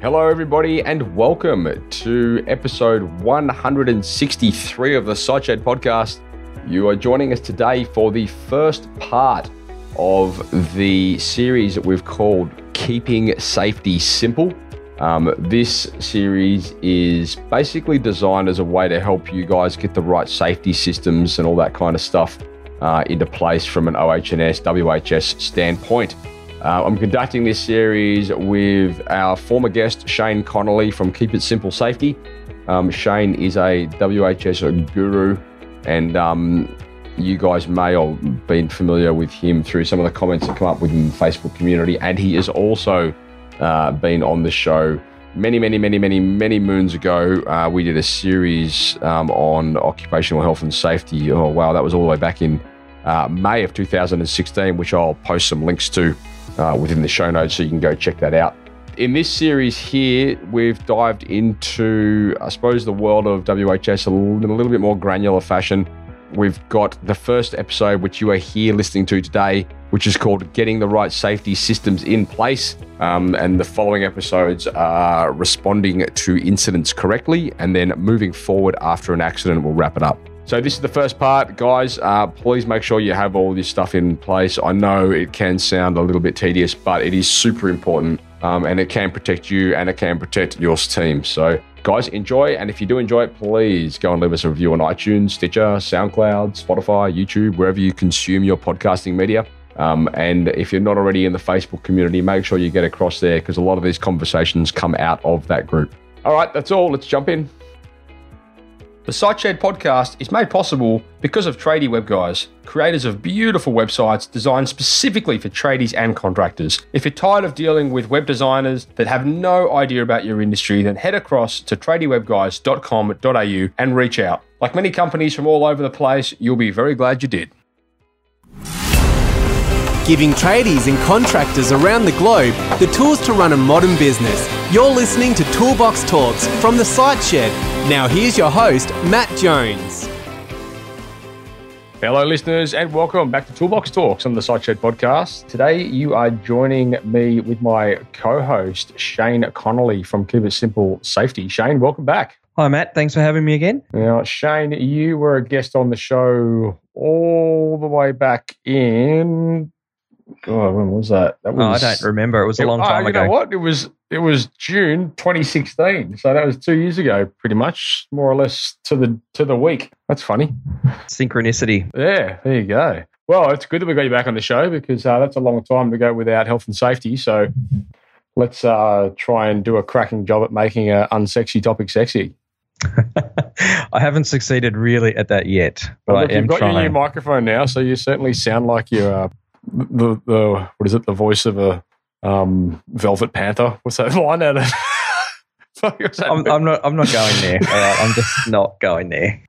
Hello, everybody, and welcome to episode 163 of the SiteShed podcast. You are joining us today for the first part of the series that we've called Keeping Safety Simple. Um, this series is basically designed as a way to help you guys get the right safety systems and all that kind of stuff uh, into place from an OHS, WHS standpoint. Uh, I'm conducting this series with our former guest, Shane Connolly from Keep It Simple Safety. Um, Shane is a WHS guru, and um, you guys may have been familiar with him through some of the comments that come up within the Facebook community. And he has also uh, been on the show many, many, many, many, many moons ago. Uh, we did a series um, on occupational health and safety. Oh, wow, that was all the way back in uh, May of 2016, which I'll post some links to uh, within the show notes so you can go check that out. In this series here, we've dived into, I suppose, the world of WHS in a little bit more granular fashion. We've got the first episode, which you are here listening to today, which is called Getting the Right Safety Systems in Place. Um, and the following episodes are responding to incidents correctly and then moving forward after an accident. We'll wrap it up. So this is the first part, guys. Uh, please make sure you have all this stuff in place. I know it can sound a little bit tedious, but it is super important, um, and it can protect you and it can protect your team. So, guys, enjoy, and if you do enjoy it, please go and leave us a review on iTunes, Stitcher, SoundCloud, Spotify, YouTube, wherever you consume your podcasting media. Um, and if you're not already in the Facebook community, make sure you get across there because a lot of these conversations come out of that group. All right, that's all. Let's jump in. The SiteShed podcast is made possible because of Tradie Web Guys, creators of beautiful websites designed specifically for tradies and contractors. If you're tired of dealing with web designers that have no idea about your industry, then head across to tradiewebguys.com.au and reach out. Like many companies from all over the place, you'll be very glad you did giving tradies and contractors around the globe the tools to run a modern business. You're listening to Toolbox Talks from the SiteShed. Now, here's your host, Matt Jones. Hello, listeners, and welcome back to Toolbox Talks on the SiteShed podcast. Today, you are joining me with my co host, Shane Connolly from Keep It Simple Safety. Shane, welcome back. Hi, Matt. Thanks for having me again. Now, Shane, you were a guest on the show all the way back in God, when was that? That was. Oh, I don't remember. It was a long time oh, ago. You know what? It was. It was June 2016. So that was two years ago, pretty much, more or less to the to the week. That's funny. Synchronicity. Yeah, there you go. Well, it's good that we got you back on the show because uh, that's a long time to go without health and safety. So let's uh, try and do a cracking job at making an unsexy topic sexy. I haven't succeeded really at that yet, but well, look, I am You've got trying. your new microphone now, so you certainly sound like you're uh, the the what is it? The voice of a um, Velvet Panther. What's that line out of? I'm, I'm, not. I'm not going there. I'm just not going there.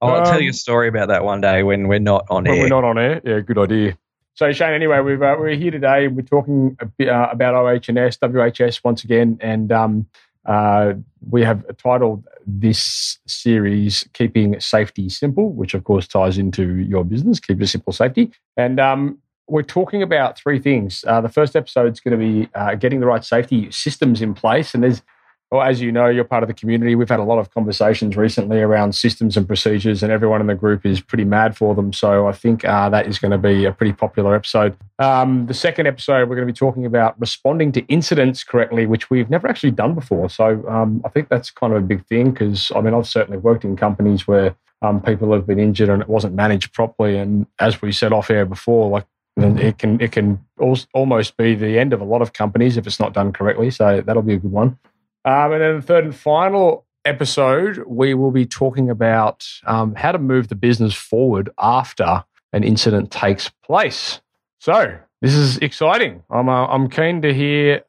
I'll um, tell you a um, story about that one day when we're not on when air. We're not on air. Yeah, good idea. So Shane, anyway, we've uh, we're here today. We're talking bit, uh, about OHS, WHS once again, and um, uh, we have titled this series "Keeping Safety Simple," which of course ties into your business. Keep it simple, safety, and um, we're talking about three things. Uh, the first episode is going to be uh, getting the right safety systems in place, and there's well, as you know, you're part of the community. We've had a lot of conversations recently around systems and procedures, and everyone in the group is pretty mad for them. So I think uh, that is going to be a pretty popular episode. Um, the second episode, we're going to be talking about responding to incidents correctly, which we've never actually done before. So um, I think that's kind of a big thing because I mean, I've certainly worked in companies where um, people have been injured and it wasn't managed properly. And as we said off air before, like it can it can almost be the end of a lot of companies if it's not done correctly. So that'll be a good one. Um, and then the third and final episode, we will be talking about um, how to move the business forward after an incident takes place. So this is exciting. I'm uh, I'm keen to hear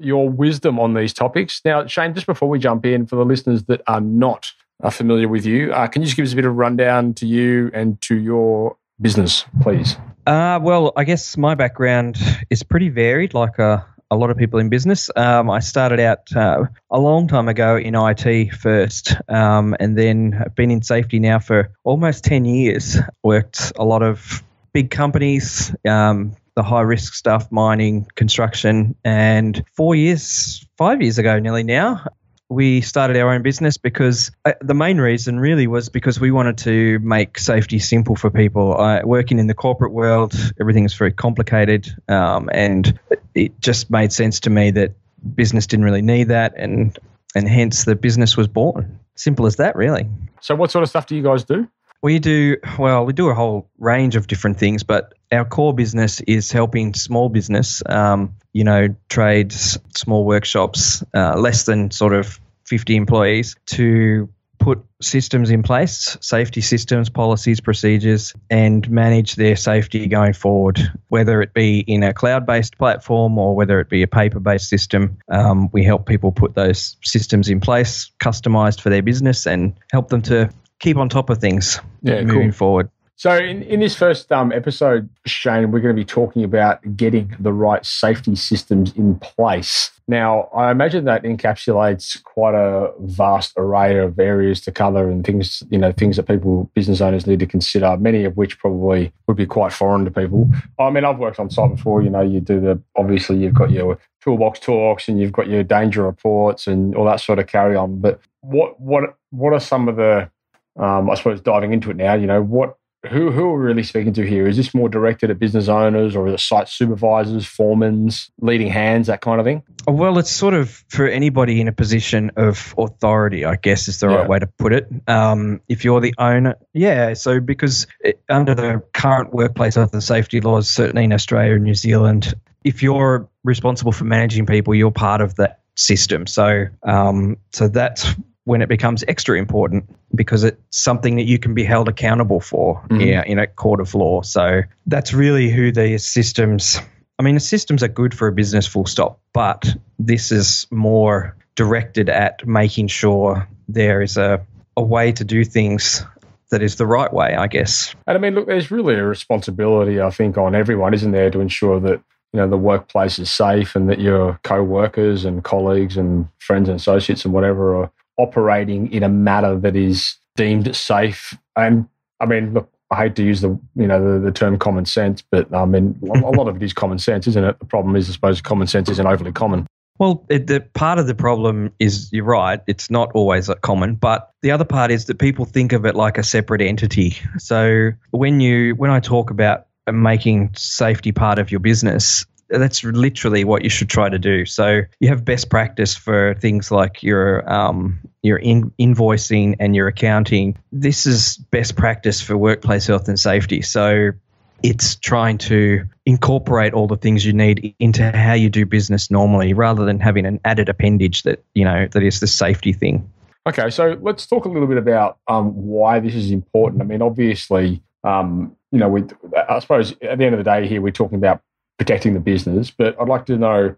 your wisdom on these topics. Now, Shane, just before we jump in, for the listeners that are not uh, familiar with you, uh, can you just give us a bit of rundown to you and to your business, please? Uh, well, I guess my background is pretty varied. Like uh, a lot of people in business. Um, I started out uh, a long time ago in IT first, um, and then have been in safety now for almost 10 years. Worked a lot of big companies, um, the high risk stuff, mining, construction. And four years, five years ago, nearly now, we started our own business because uh, the main reason really was because we wanted to make safety simple for people. I, working in the corporate world, everything is very complicated, um, and it just made sense to me that business didn't really need that, and and hence the business was born. Simple as that, really. So, what sort of stuff do you guys do? We do, well, we do a whole range of different things, but our core business is helping small business, um, you know, trades, small workshops, uh, less than sort of 50 employees to put systems in place, safety systems, policies, procedures, and manage their safety going forward, whether it be in a cloud based platform or whether it be a paper based system. Um, we help people put those systems in place, customized for their business, and help them to keep on top of things yeah, moving cool. forward. So, in, in this first um, episode, Shane, we're going to be talking about getting the right safety systems in place. Now, I imagine that encapsulates quite a vast array of areas to cover and things, you know, things that people, business owners need to consider, many of which probably would be quite foreign to people. I mean, I've worked on site before, you know, you do the, obviously, you've got your toolbox talks and you've got your danger reports and all that sort of carry on. But what, what, what are some of the, um, I suppose diving into it now, you know, what who who are we really speaking to here? Is this more directed at business owners or the site supervisors, foremans, leading hands, that kind of thing? Well, it's sort of for anybody in a position of authority, I guess is the yeah. right way to put it. Um, if you're the owner, yeah. So because it, under the current workplace health and safety laws, certainly in Australia and New Zealand, if you're responsible for managing people, you're part of that system. So, um, so that's when it becomes extra important because it's something that you can be held accountable for mm-hmm. yeah, in a court of law. So that's really who the systems. I mean, the systems are good for a business, full stop, but this is more directed at making sure there is a, a way to do things that is the right way, I guess. And I mean, look, there's really a responsibility, I think, on everyone, isn't there, to ensure that you know the workplace is safe and that your co-workers and colleagues and friends and associates and whatever are operating in a manner that is deemed safe. And I mean, look, I hate to use the you know the, the term common sense, but I mean a lot of it is common sense, isn't it? The problem is, I suppose, common sense isn't overly common. Well, it, the part of the problem is you're right; it's not always common. But the other part is that people think of it like a separate entity. So when you when I talk about making safety part of your business, that's literally what you should try to do. So you have best practice for things like your um, your in- invoicing and your accounting. This is best practice for workplace health and safety. So it's trying to incorporate all the things you need into how you do business normally, rather than having an added appendage that you know that is the safety thing. Okay, so let's talk a little bit about um, why this is important. I mean, obviously, um, you know, we, I suppose at the end of the day here, we're talking about protecting the business. But I'd like to know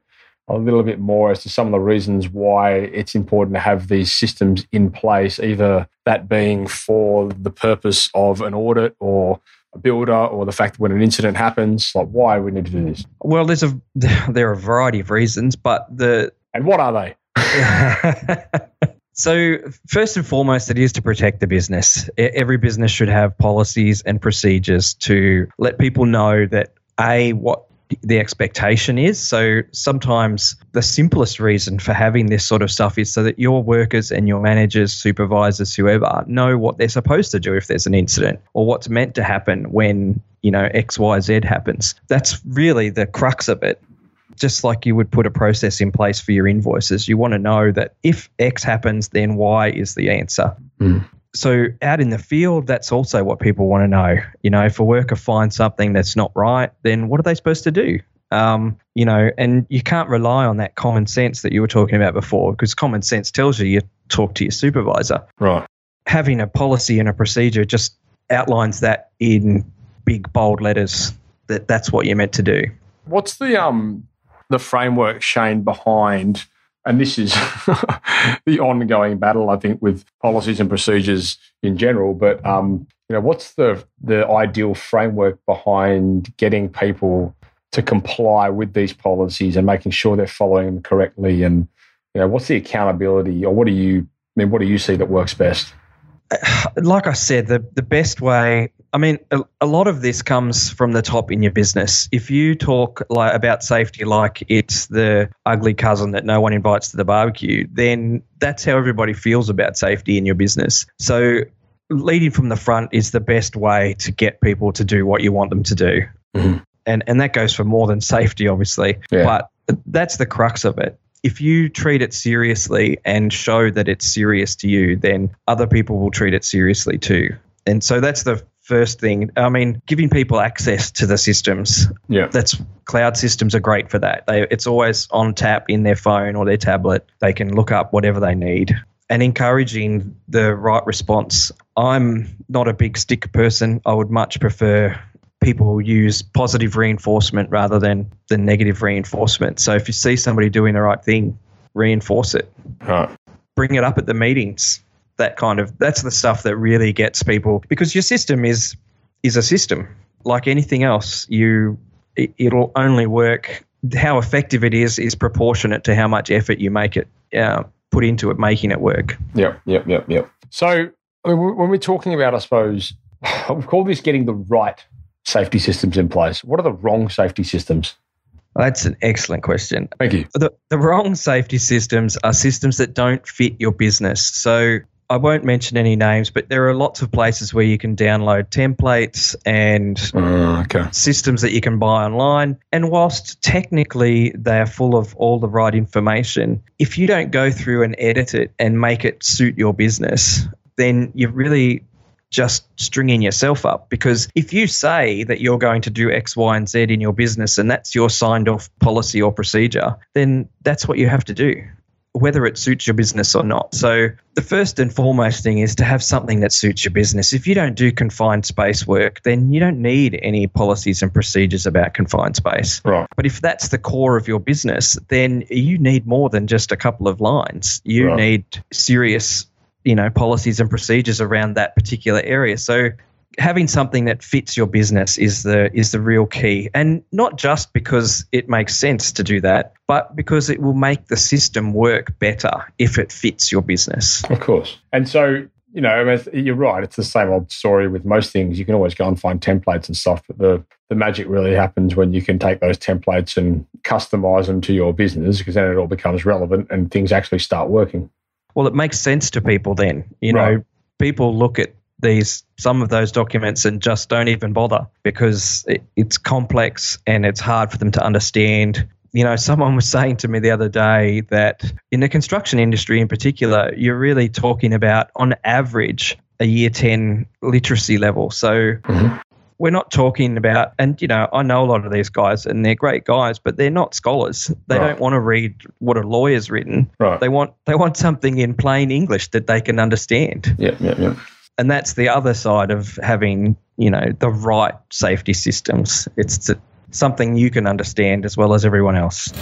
a little bit more as to some of the reasons why it's important to have these systems in place, either that being for the purpose of an audit or a builder or the fact that when an incident happens, like why we need to do this? Well, there's a there are a variety of reasons, but the and what are they? so first and foremost, it is to protect the business. Every business should have policies and procedures to let people know that a what the expectation is. So sometimes the simplest reason for having this sort of stuff is so that your workers and your managers, supervisors, whoever know what they're supposed to do if there's an incident or what's meant to happen when, you know, XYZ happens. That's really the crux of it. Just like you would put a process in place for your invoices, you want to know that if X happens, then Y is the answer. Mm so out in the field, that's also what people want to know. You know, if a worker finds something that's not right, then what are they supposed to do? Um, you know, and you can't rely on that common sense that you were talking about before, because common sense tells you you talk to your supervisor. Right. Having a policy and a procedure just outlines that in big bold letters that that's what you're meant to do. What's the um the framework, Shane, behind and this is the ongoing battle, I think, with policies and procedures in general. But um, you know, what's the the ideal framework behind getting people to comply with these policies and making sure they're following them correctly? And you know, what's the accountability, or what do you I mean? What do you see that works best? Like I said, the the best way I mean, a, a, lot of this comes from the top in your business. If you talk like about safety like it's the ugly cousin that no one invites to the barbecue, then that's how everybody feels about safety in your business. So leading from the front is the best way to get people to do what you want them to do. Mm-hmm. And and that goes for more than safety obviously. Yeah. But that's the crux of it if you treat it seriously and show that it's serious to you, then other people will treat it seriously too. And so that's the first thing. I mean, giving people access to the systems. Yeah. That's cloud systems are great for that. They, it's always on tap in their phone or their tablet. They can look up whatever they need. And encouraging the right response. I'm not a big stick person. I would much prefer people use positive reinforcement rather than the negative reinforcement. So if you see somebody doing the right thing, reinforce it. Right. Bring it up at the meetings that kind of that's the stuff that really gets people because your system is is a system like anything else you it, it'll only work how effective it is is proportionate to how much effort you make it uh, put into it making it work yep yep yep yep so when we're talking about i suppose we call this getting the right safety systems in place what are the wrong safety systems that's an excellent question. Thank you. The, the wrong safety systems are systems that don't fit your business. So I won't mention any names, but there are lots of places where you can download templates and uh, okay. systems that you can buy online. And whilst technically they are full of all the right information, if you don't go through and edit it and make it suit your business, then you're really just stringing yourself up. Because if you say that you're going to do X, Y, and Z in your business and that's your signed off policy or procedure, then that's what you have to do whether it suits your business or not. So, the first and foremost thing is to have something that suits your business. If you don't do confined space work, then you don't need any policies and procedures about confined space. Right. But if that's the core of your business, then you need more than just a couple of lines. You right. need serious you know policies and procedures around that particular area so having something that fits your business is the is the real key. And not just because it makes sense to do that but because it will make the system work better if it fits your business. Of course. And so you know you're right it's the same old story with most things. You can always go and find templates and stuff but the the magic really happens when you can take those templates and customize them to your business because then it all becomes relevant and things actually start working. Well it makes sense to people then you right. know people look at these some of those documents and just don't even bother because it, it's complex and it's hard for them to understand. You know, someone was saying to me the other day that in the construction industry in particular, you're really talking about on average a year 10 literacy level. So mm-hmm. we're not talking about, and you know, I know a lot of these guys and they're great guys, but they're not scholars. They right. don't want to read what a lawyer's written. Right. They want they want something in plain English that they can understand. Yeah, yeah, yeah and that's the other side of having you know the right safety systems it's something you can understand as well as everyone else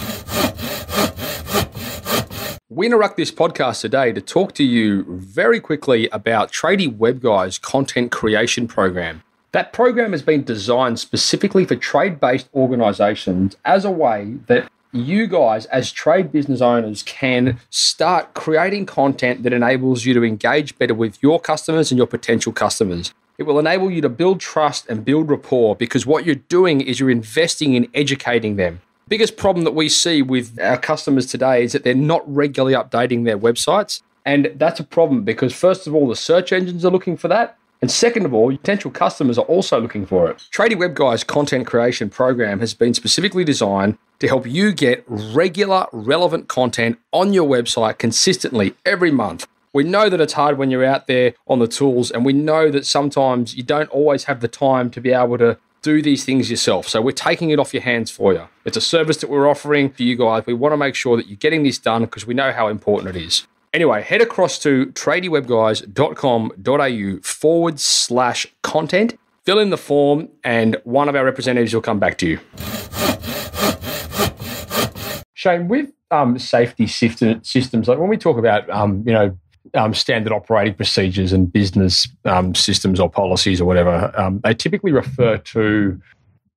we interrupt this podcast today to talk to you very quickly about Tradie Web Guys content creation program. That program has been designed specifically for trade based organizations as a way that you guys, as trade business owners, can start creating content that enables you to engage better with your customers and your potential customers. It will enable you to build trust and build rapport because what you're doing is you're investing in educating them. Biggest problem that we see with our customers today is that they're not regularly updating their websites. And that's a problem because, first of all, the search engines are looking for that. And second of all, potential customers are also looking for it. Tradie Web Guys content creation program has been specifically designed to help you get regular, relevant content on your website consistently every month. We know that it's hard when you're out there on the tools, and we know that sometimes you don't always have the time to be able to do these things yourself. So we're taking it off your hands for you. It's a service that we're offering for you guys. We want to make sure that you're getting this done because we know how important it is. Anyway, head across to tradiewebguys.com.au forward slash content, fill in the form, and one of our representatives will come back to you. Shane, with um, safety systems, like when we talk about, um, you know, um, standard operating procedures and business um, systems or policies or whatever, um, they typically refer to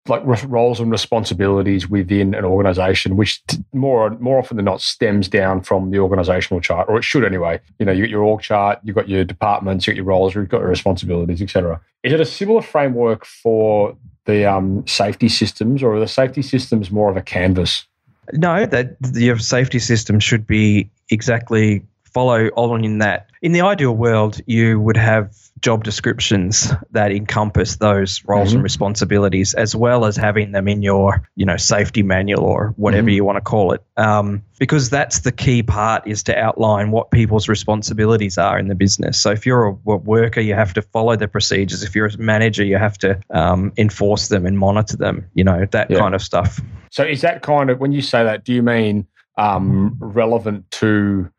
like roles and responsibilities within an organization, which more more often than not stems down from the organizational chart, or it should anyway. You know, you got your org chart, you've got your departments, you've got your roles, you've got your responsibilities, etc. Is it a similar framework for the um, safety systems, or are the safety systems more of a canvas? No, that your safety system should be exactly follow on in that. In the ideal world, you would have job descriptions that encompass those roles mm-hmm. and responsibilities, as well as having them in your, you know, safety manual or whatever mm-hmm. you want to call it. Um, because that's the key part is to outline what people's responsibilities are in the business. So if you're a worker, you have to follow the procedures. If you're a manager, you have to um, enforce them and monitor them. You know that yeah. kind of stuff. So is that kind of when you say that? Do you mean um, relevant to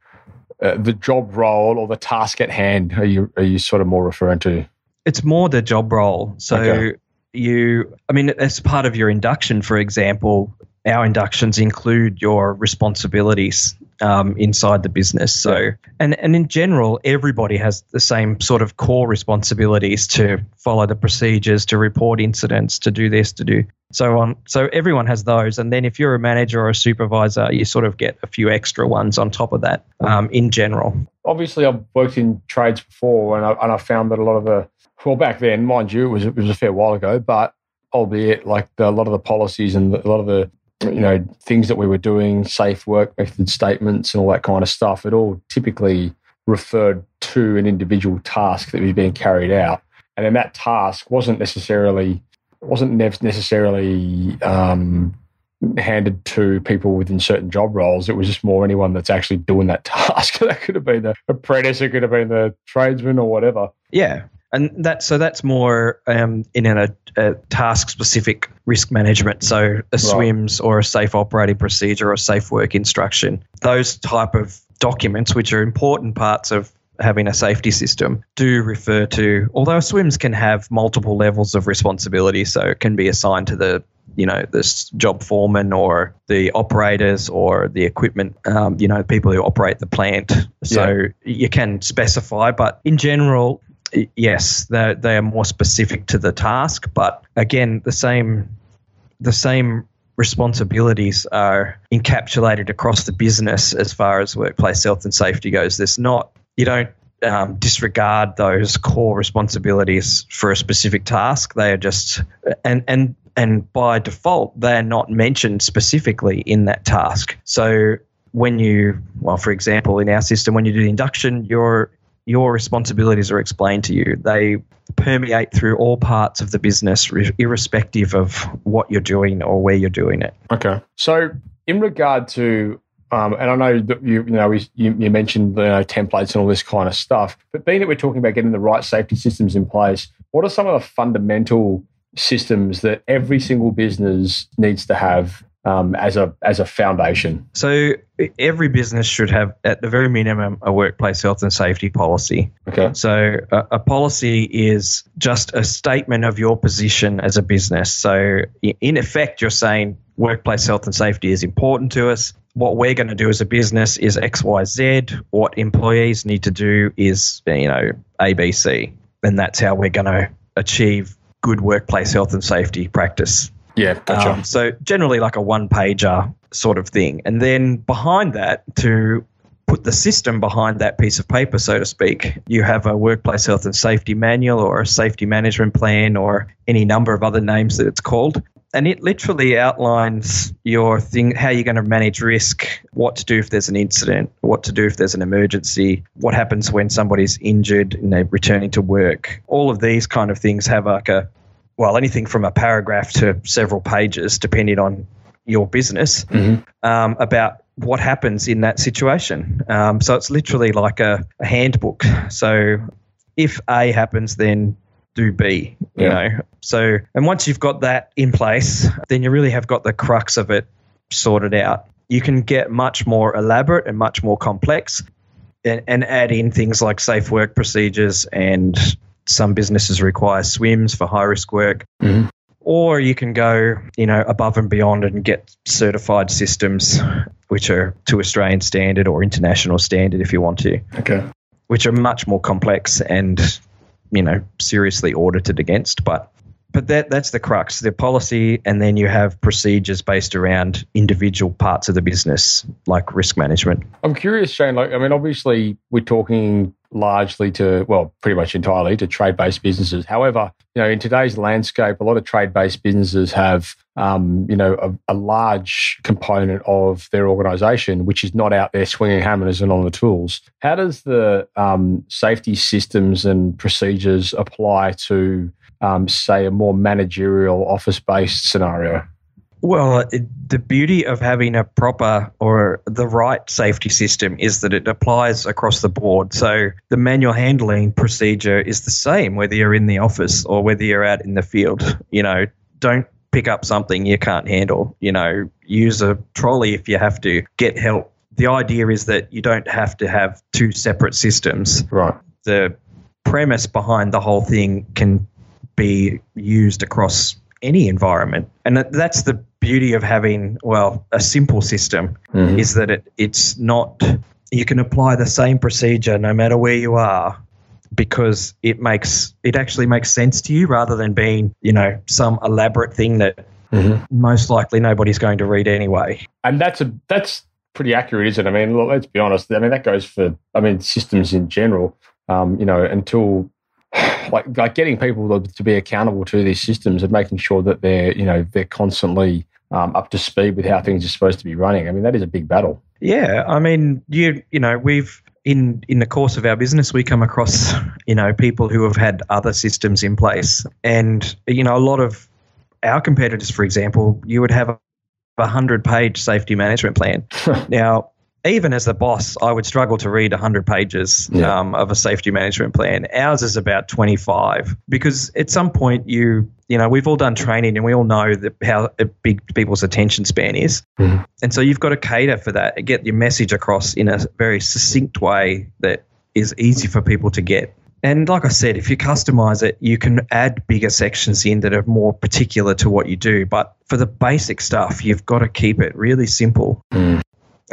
uh, the job role or the task at hand are you are you sort of more referring to? It's more the job role. So okay. you, I mean, as part of your induction, for example, our inductions include your responsibilities um, inside the business. So, and and in general, everybody has the same sort of core responsibilities to follow the procedures, to report incidents, to do this, to do so on. So everyone has those, and then if you're a manager or a supervisor, you sort of get a few extra ones on top of that. Um, in general, obviously, I've worked in trades before, and I, and I found that a lot of the well back then, mind you, it was it was a fair while ago, but albeit like the, a lot of the policies and a lot of the you know things that we were doing, safe work method statements and all that kind of stuff. It all typically referred to an individual task that was being carried out, and then that task wasn't necessarily wasn't necessarily um, handed to people within certain job roles. It was just more anyone that's actually doing that task. that could have been the apprentice, it could have been the tradesman, or whatever. Yeah, and that so that's more um, in a, a task specific risk management. So a right. SWMS or a safe operating procedure or safe work instruction. Those type of documents, which are important parts of having a safety system do refer to although SWMS can have multiple levels of responsibility so it can be assigned to the you know this job foreman or the operators or the equipment um, you know people who operate the plant so yeah. you can specify but in general yes, they they are more specific to the task, but again, the same the same responsibilities are encapsulated across the business as far as workplace health and safety goes. There's not you don't um, disregard those core responsibilities for a specific task. They are just and and and by default they are not mentioned specifically in that task. So when you well, for example, in our system, when you do the induction, you're your responsibilities are explained to you. They permeate through all parts of the business, irrespective of what you're doing or where you're doing it. Okay. So, in regard to, um, and I know that you, you know, you, you mentioned you know, templates and all this kind of stuff, but being that we're talking about getting the right safety systems in place, what are some of the fundamental systems that every single business needs to have um, as a as a foundation? So every business should have, at the very minimum, a workplace health and safety policy. Okay. So a, a policy is just a statement of your position as a business. So in effect, you're saying workplace health and safety is important to us. What we're going to do as a business is X, Y, Z. What employees need to do is, you know, A, B, C, and that's how we're going to achieve good workplace health and safety practice. Yeah, gotcha. Um, so generally like a one pager sort of thing. And then behind that, to put the system behind that piece of paper, so to speak, you have a workplace health and safety manual or a safety management plan or any number of other names that it's called. And it literally outlines your thing, how you're going to manage risk, what to do if there's an incident, what to do if there's an emergency, what happens when somebody's injured and they're returning to work. All of these kind of things have like a well, anything from a paragraph to several pages, depending on your business, mm-hmm. um, about what happens in that situation. Um, so it's literally like a, a, handbook. So if A happens, then do B, you yeah. know. So, and once you've got that in place, then you really have got the crux of it sorted out. You can get much more elaborate and much more complex and, and add in things like safe work procedures and some businesses require SWMS for high risk work. Mm-hmm. Or you can go, you know, above and beyond and get certified systems, which are to Australian standard or international standard if you want to. Okay. Which are much more complex and, you know, seriously audited against. But but that that's the crux the policy and then you have procedures based around individual parts of the business like risk management i'm curious shane like i mean obviously we're talking largely to well pretty much entirely to trade-based businesses however you know in today's landscape a lot of trade-based businesses have um, you know a, a, large component of their organization which is not out there swinging hammers and on the tools how does the um, safety systems and procedures apply to um, say, a more managerial office based scenario? Well, it, the beauty of having a proper or the right safety system is that it applies across the board. So the manual handling procedure is the same whether you're in the office or whether you're out in the field. You know, don't pick up something you can't handle. You know, use a trolley if you have to, get help. The idea is that you don't have to have two separate systems. Right. The premise behind the whole thing can be used across any environment. And that's the beauty of having, well, a simple system mm-hmm. is that it, it's not, you can apply the same procedure no matter where you are because it makes, it actually makes sense to you rather than being, you know, some elaborate thing that mm-hmm. most likely nobody's going to read anyway. And that's a, that's, pretty accurate, isn't it? I mean, let's be honest. I mean, that goes for, I mean, systems in general. Um, you know, until like like getting people to, to, be accountable to these systems and making sure that they're you know they're constantly um, up to speed with how things are supposed to be running. I mean that is a big battle. Yeah, I mean you you know we've in in the course of our business we come across you know people who have had other systems in place and you know a lot of our competitors for example you would have a 100 page safety management plan now even as the boss, I would struggle to read 100 pages yeah. um, of a safety management plan. Ours is about 25 because at some point you, you know, we've all done training and we all know that how big people's attention span is. Mm-hmm. And so you've got to cater for that and get your message across in a very succinct way that is easy for people to get. And like I said, if you customize it, you can add bigger sections in that are more particular to what you do. But for the basic stuff, you've got to keep it really simple. Mm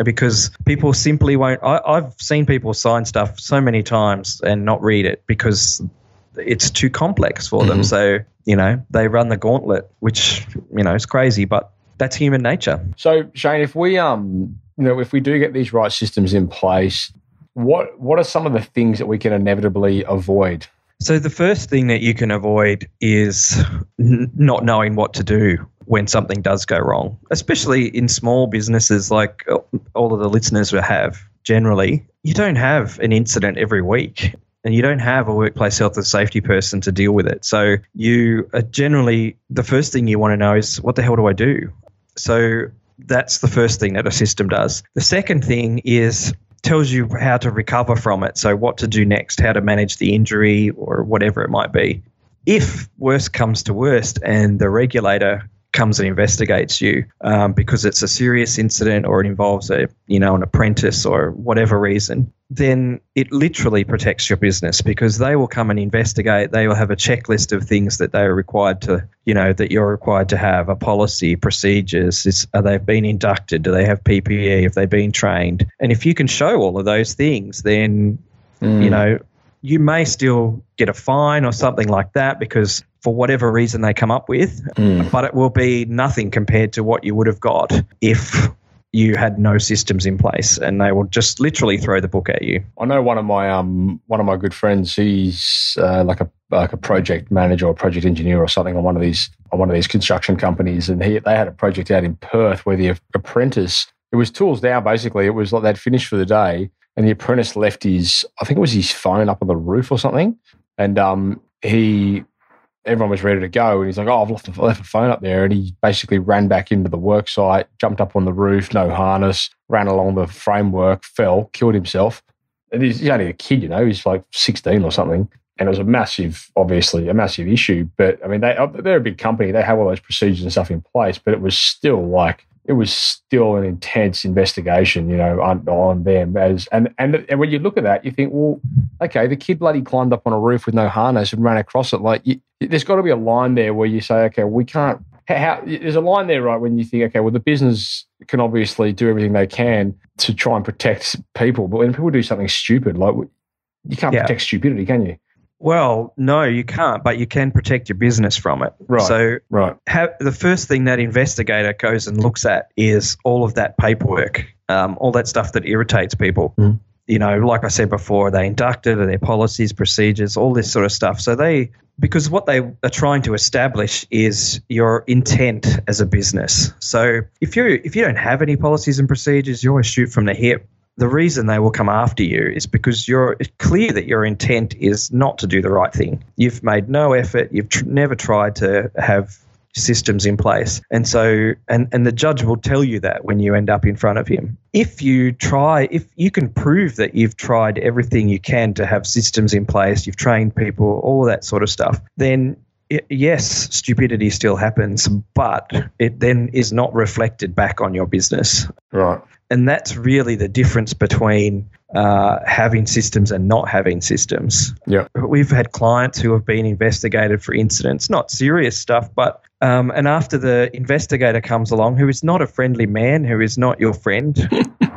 because people simply won't. I, I've seen people sign stuff so many times and not read it because it's too complex for mm-hmm. them. So, you know, they run the gauntlet, which, you know, is crazy, but that's human nature. So, Shane, if we, um, you know, if we do get these right systems in place, what what are some of the things that we can inevitably avoid? So the first thing that you can avoid is n- not knowing what to do when something does go wrong, especially in small businesses like all of the listeners will have generally. You don't have an incident every week and you don't have a workplace health and safety person to deal with it. So you are generally, the first thing you want to know is what the hell do I do? So that's the first thing that a system does. The second thing is tells you how to recover from it. So what to do next, how to manage the injury or whatever it might be. If worst comes to worst and the regulator comes and investigates you um, because it's a serious incident or it involves a you know an apprentice or whatever reason then it literally protects your business because they will come and investigate. They will have a checklist of things that they are required to you know that you're required to have a policy procedures is, are they been inducted? Do they have ppe have they been trained? And if you can show all of those things then mm. you know you may still get a fine or something like that because for whatever reason they come up with, mm. but it will be nothing compared to what you would have got if you had no systems in place and they will just literally throw the book at you. I know one of my um one of my good friends he's uh, like a like a project manager or project engineer or something on one of these on one of these construction companies and he they had a project out in Perth where the apprentice it was tools down basically it was like they'd finished for the day and the apprentice left his, I think it was his phone up on the roof or something, and um, he, everyone was ready to go, and he's like, "Oh, I've left, left the phone up there," and he basically ran back into the work site, jumped up on the roof, no harness, ran along the framework, fell, killed himself. And he's, he's only a kid, you know, he's like sixteen or something. And it was a massive, obviously, a massive issue. But I mean, they, they're a big company. They have all those procedures and stuff in place, but it was still like it was still an intense investigation, you know, on, on them. As and, and and when you look at that, you think, well, okay, the kid bloody climbed up on a roof with no harness and ran across it. Like, you, there's got to be a line there where you say, okay, we can't. How, there's a line there, right? When you think, okay, well, the business can obviously do everything they can to try and protect people, but when people do something stupid, like you can't yeah. protect stupidity, can you? Well, no, you can't, but you can protect your business from it. Right. So, Right. have, the first thing that investigator goes and looks at is all of that paperwork, um, all that stuff that irritates people. Mm. You know, like I said before, they inducted, are their policies, procedures, all this sort of stuff. So they, because what they are trying to establish is your intent as a business. So if you if you don't have any policies and procedures, you always shoot from the hip the reason they will come after you is because you're clear that your intent is not to do the right thing. You've made no effort. You've tr- never tried to have systems in place. And so and and the judge will tell you that when you end up in front of him. If you try if you can prove that you've tried everything you can to have systems in place, you've trained people, all that sort of stuff, then yes, stupidity still happens, but it then is not reflected back on your business Right. and that's really the difference between uh, having systems and not having systems. Yeah. We've had clients who have been investigated for incidents, not serious stuff, but um, and after the investigator comes along, who is not a friendly man, who is not your friend.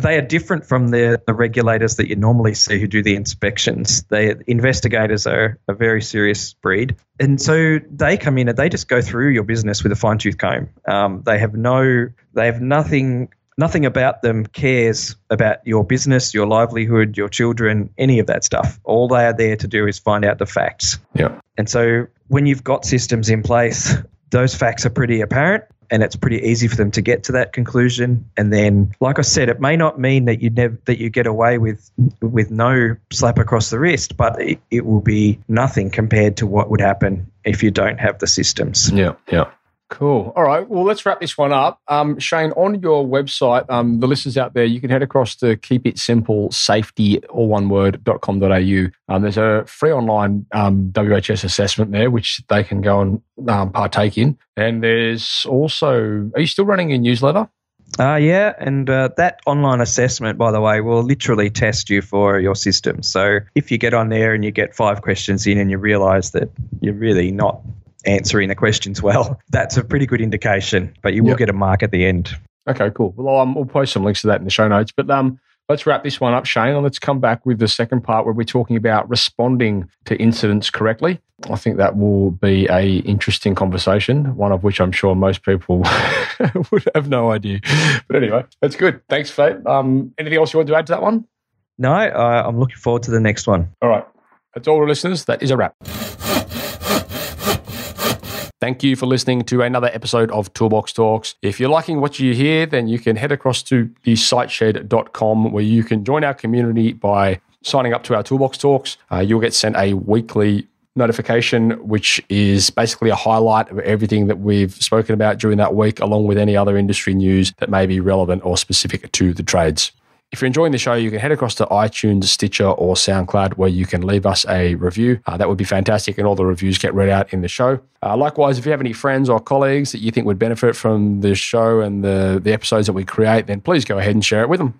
They are different from the, the regulators that you normally see who do the inspections. The investigators are a very serious breed, and so they come in and they just go through your business with a fine tooth comb. Um, they have no, they have nothing nothing about them cares about your business, your livelihood, your children, any of that stuff. All they are there to do is find out the facts. Yeah. And so when you've got systems in place, those facts are pretty apparent and it's pretty easy for them to get to that conclusion. And then, like I said, it may not mean that you never that you get away with with no slap across the wrist, but it, it will be nothing compared to what would happen if you don't have the systems. Yeah. Yeah. Cool. All right. Well, let's wrap this one up. Um, Shane, on your website, um, the listeners out there, you can head across to keep it simple safety, all one word, .com.au. Um, there's a free online um, WHS assessment there, which they can go and um, partake in. And there's also, are you still running a newsletter? Uh, yeah, and uh, that online assessment, by the way, will literally test you for your system. So if you get on there and you get five questions in and you realize that you're really not answering the questions well, that's a pretty good indication, but you will Yep. get a mark at the end. Okay, cool. Well, um, we'll post some links to that in the show notes. But um, let's wrap this one up, Shane, and let's come back with the second part where we're talking about responding to incidents correctly. I think that will be a interesting conversation, one of which I'm sure most people would have no idea. But anyway, that's good. Thanks, Fate. Um, anything else you want to add to that one? No, uh, I'm looking forward to the next one. All right. That's all, listeners. That is a wrap. Thank you for listening to another episode of Toolbox Talks. If you're liking what you hear, then you can head across to the siteshed.com where you can join our community by signing up to our Toolbox Talks. Uh, you'll get sent a weekly notification, which is basically a highlight of everything that we've spoken about during that week, along with any other industry news that may be relevant or specific to the trades. If you're enjoying the show, you can head across to iTunes, Stitcher, or SoundCloud where you can leave us a review. Uh, that would be fantastic, and all the reviews get read out in the show. Uh, likewise, if you have any friends or colleagues that you think would benefit from the show and the, the episodes that we create, then please go ahead and share it with them.